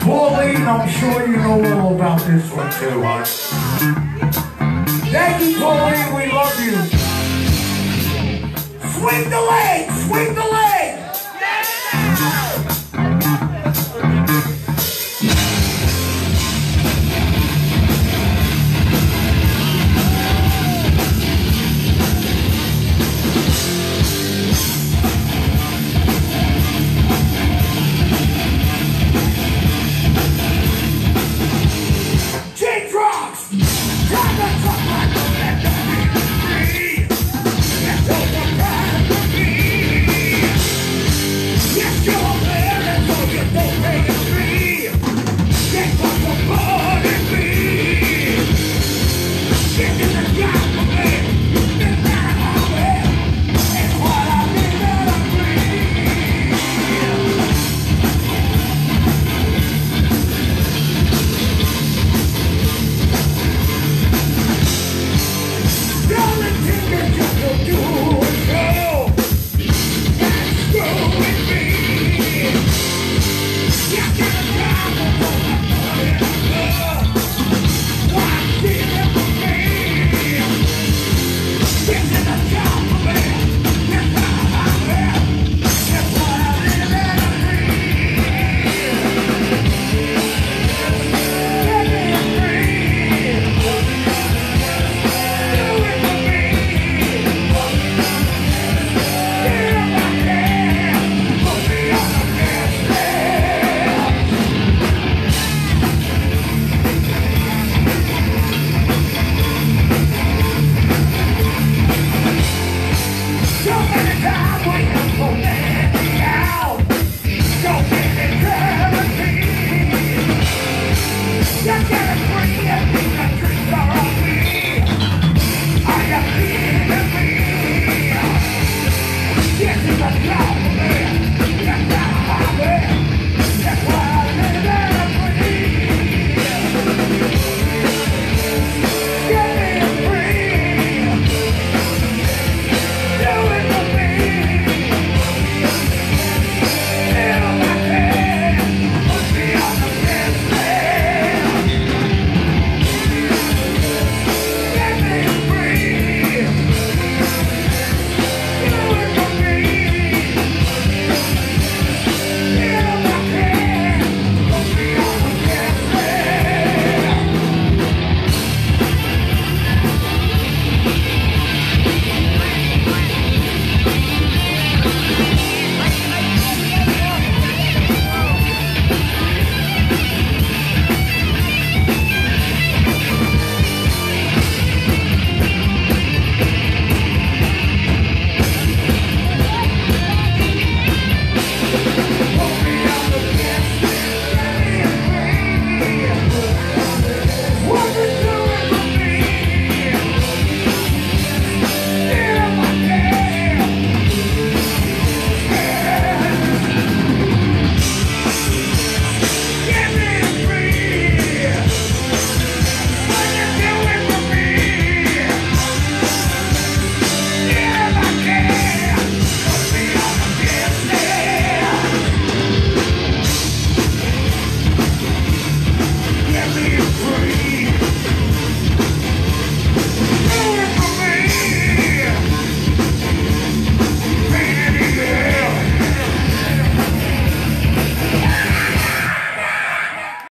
Pauline, I'm sure you know all about this one too, huh? Thank you, Pauline. We love you. Swing the leg! Swing the leg!